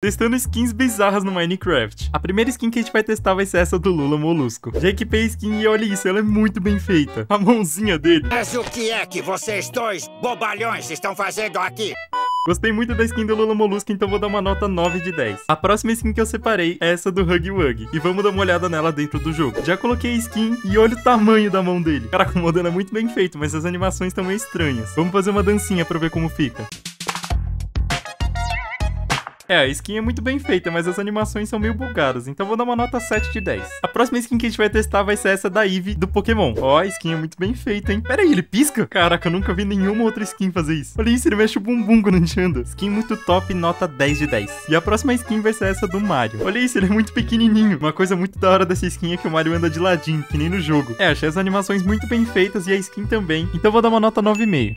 Testando skins bizarras no Minecraft. A primeira skin que a gente vai testar vai ser essa do Lula Molusco. Já equipei a skin e olha isso, ela é muito bem feita. A mãozinha dele. Mas o que é que vocês dois bobalhões estão fazendo aqui? Gostei muito da skin do Lula Molusco, então vou dar uma nota 9 de 10. A próxima skin que eu separei é essa do Huggy Wuggy. E vamos dar uma olhada nela dentro do jogo. Já coloquei a skin e olha o tamanho da mão dele. Caraca, o modelo é muito bem feito, mas as animações estão meio estranhas. Vamos fazer uma dancinha pra ver como fica. É, a skin é muito bem feita, mas as animações são meio bugadas, então vou dar uma nota 7 de 10. A próxima skin que a gente vai testar vai ser essa da Eve do Pokémon. Ó, a skin é muito bem feita, hein? Pera aí, ele pisca? Caraca, eu nunca vi nenhuma outra skin fazer isso. Olha isso, ele mexe o bumbum quando a gente anda. Skin muito top, nota 10 de 10. E a próxima skin vai ser essa do Mario. Olha isso, ele é muito pequenininho. Uma coisa muito da hora dessa skin é que o Mario anda de ladinho, que nem no jogo. É, achei as animações muito bem feitas e a skin também, então vou dar uma nota 9,5.